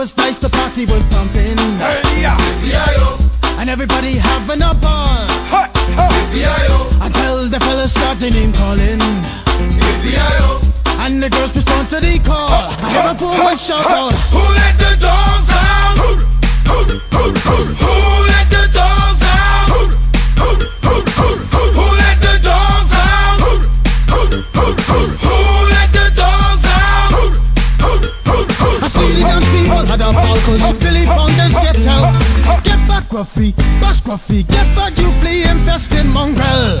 was nice, the party was pumping. Hey, yeah. And everybody having a ball. Until the fellas started name calling. And the girls respond to the call. I have a pull my shout out. Who let the dogs Bushcroffy, Bushcroffy, get back you flea infesting mongrel!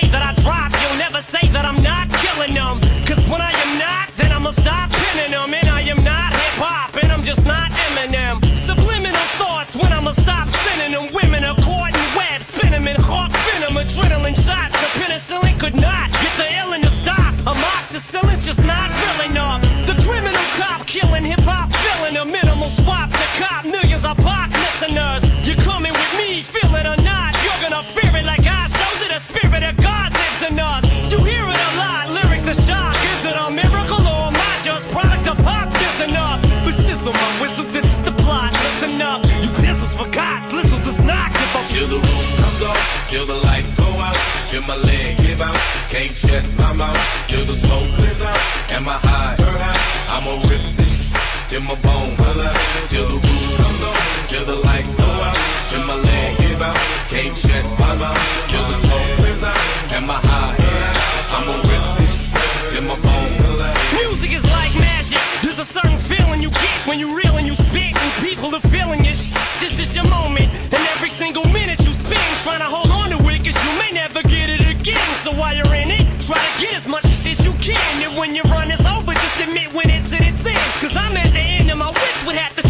penicillin shot. The penicillin could not my leg give out. Can't shut my mouth till the smoke clears out. Am I high? I'ma rip this till my bones. can. And when your run is over, just admit when it's in its end. Cause I'm at the end of my wits would have to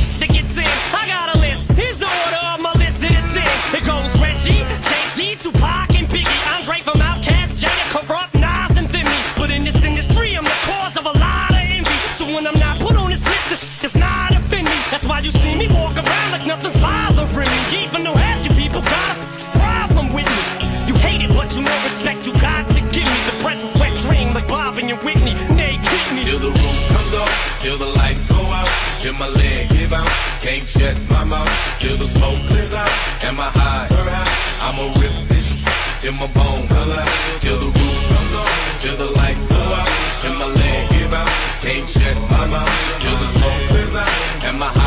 the roof comes off, till the lights go out, till my leg give out, can't shut my mouth, till the smoke clears out, and my high, I'ma rip this till my bone collapse, till the roof comes off, till the lights go out, till my leg give out, can't shut my mouth, till the smoke clears out, and my high.